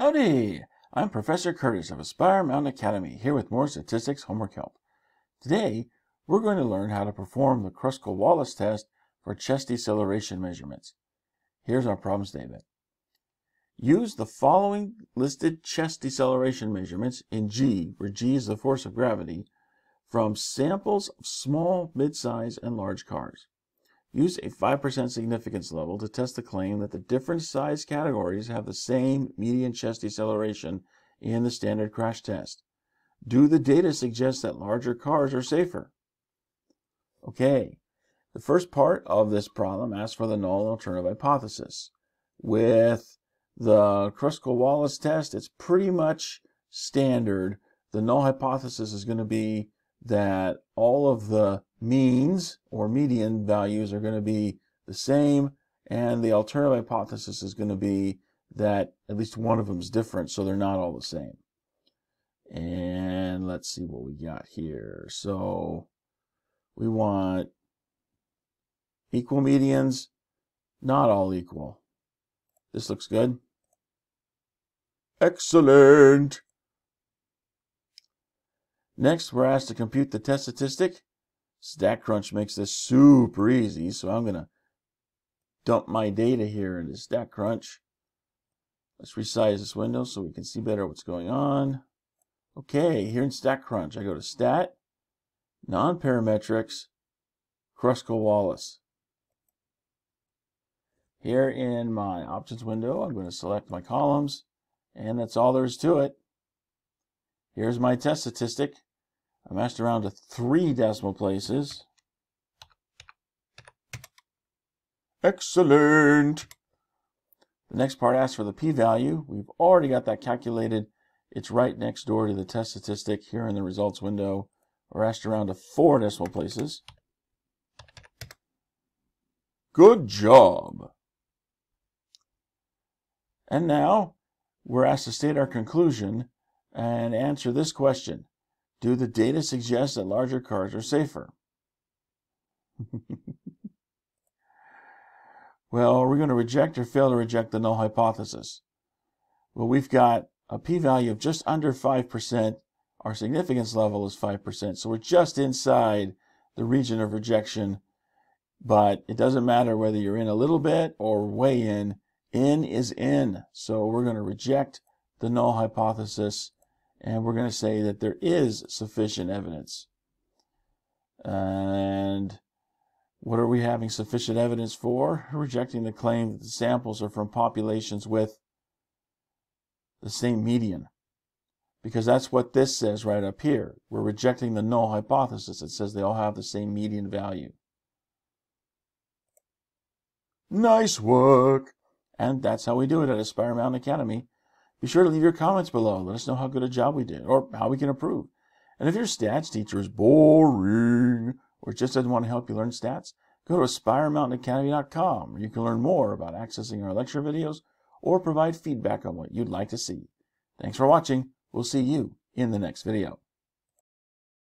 Howdy! I'm Professor Curtis of Aspire Mountain Academy here with more statistics homework help. Today, we're going to learn how to perform the Kruskal-Wallis test for chest deceleration measurements. Here's our problem statement. Use the following listed chest deceleration measurements in G, where G is the force of gravity, from samples of small, mid-size, and large cars. Use a 5% significance level to test the claim that the different size categories have the same median chest deceleration in the standard crash test. Do the data suggest that larger cars are safer? Okay, the first part of this problem asks for the null alternative hypothesis. With the Kruskal-Wallis test, it's pretty much standard. The null hypothesis is going to be that all of the means or median values are going to be the same and the alternative hypothesis is going to be that at least one of them is different so they're not all the same. And let's see what we got here. So we want equal medians not all equal. This looks good. Excellent Next, we're asked to compute the test statistic. StatCrunch makes this super easy, so I'm going to dump my data here into StatCrunch. Let's resize this window so we can see better what's going on. Okay, here in StatCrunch, I go to Stat, Non-Parametrics, Kruskal-Wallis. Here in my options window, I'm going to select my columns, and that's all there is to it. Here's my test statistic. I matched around to three decimal places. Excellent. The next part asks for the p-value. We've already got that calculated. It's right next door to the test statistic here in the results window. We're asked around to four decimal places. Good job. And now we're asked to state our conclusion and answer this question. Do the data suggest that larger cars are safer? well, are we going to reject or fail to reject the null hypothesis? Well, we've got a p-value of just under 5%. Our significance level is 5%. So we're just inside the region of rejection. But it doesn't matter whether you're in a little bit or way in. In is in. So we're going to reject the null hypothesis and we're going to say that there is sufficient evidence. And what are we having sufficient evidence for? Rejecting the claim that the samples are from populations with the same median. Because that's what this says right up here. We're rejecting the null hypothesis. It says they all have the same median value. Nice work! And that's how we do it at Aspire Mountain Academy. Be sure to leave your comments below. Let us know how good a job we did or how we can improve. And if your stats teacher is boring or just doesn't want to help you learn stats, go to AspireMountainAcademy.com where you can learn more about accessing our lecture videos or provide feedback on what you'd like to see. Thanks for watching. We'll see you in the next video.